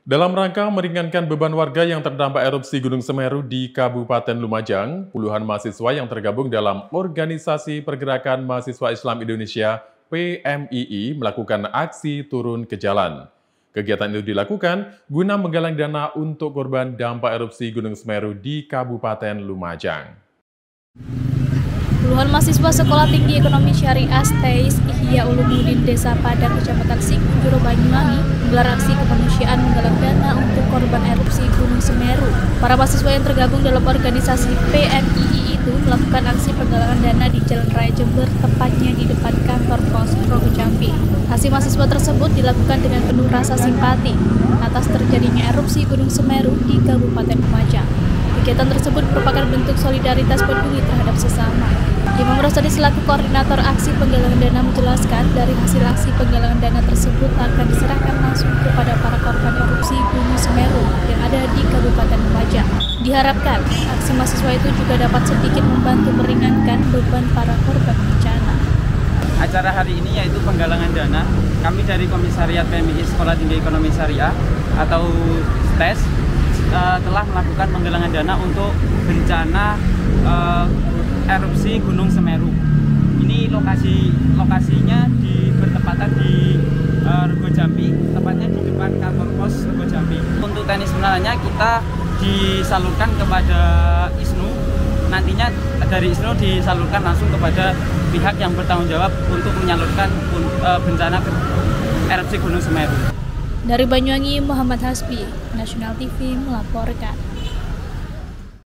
Dalam rangka meringankan beban warga yang terdampak erupsi Gunung Semeru di Kabupaten Lumajang, puluhan mahasiswa yang tergabung dalam Organisasi Pergerakan Mahasiswa Islam Indonesia PMII melakukan aksi turun ke jalan. Kegiatan itu dilakukan guna menggalang dana untuk korban dampak erupsi Gunung Semeru di Kabupaten Lumajang. Puluhan mahasiswa Sekolah Tinggi Ekonomi Syariah STEIS Ihya Ulumuddin Desa Padang Kecamatan Sikujuro Banyuwangi menggelar aksi kemanusiaan menggalang dana untuk korban erupsi Gunung Semeru. Para mahasiswa yang tergabung dalam organisasi PMII itu melakukan aksi penggalangan dana di Jalan Raya Jember, tepatnya di depan kantor pos Rogo Jambi. Aksi mahasiswa tersebut dilakukan dengan penuh rasa simpati atas terjadinya erupsi Gunung Semeru di Kabupaten Lumajang. Kegiatan tersebut merupakan bentuk solidaritas peduli terhadap sesama. Imam Rosadi selaku koordinator aksi penggalangan dana menjelaskan dari hasil aksi penggalangan dana tersebut akan Semeru yang ada di Kabupaten Lumajang. Diharapkan aksi mahasiswa itu juga dapat sedikit membantu meringankan beban para korban bencana. Acara hari ini yaitu penggalangan dana. Kami dari Komisariat PMI Sekolah Tinggi Ekonomi Syariah atau STES uh, telah melakukan penggalangan dana untuk bencana uh, erupsi Gunung Semeru. Ini lokasi lokasinya di bertepatan di uh, Rego Jambi, tepatnya di depan kantor pos Rego Jambi. Untuk teknis penanganannya kita disalurkan kepada ISNU. Nantinya dari ISNU disalurkan langsung kepada pihak yang bertanggung jawab untuk menyalurkan uh, bencana erupsi Gunung Semeru. Dari Banyuwangi, Muhammad Hasbi, Nasional TV melaporkan.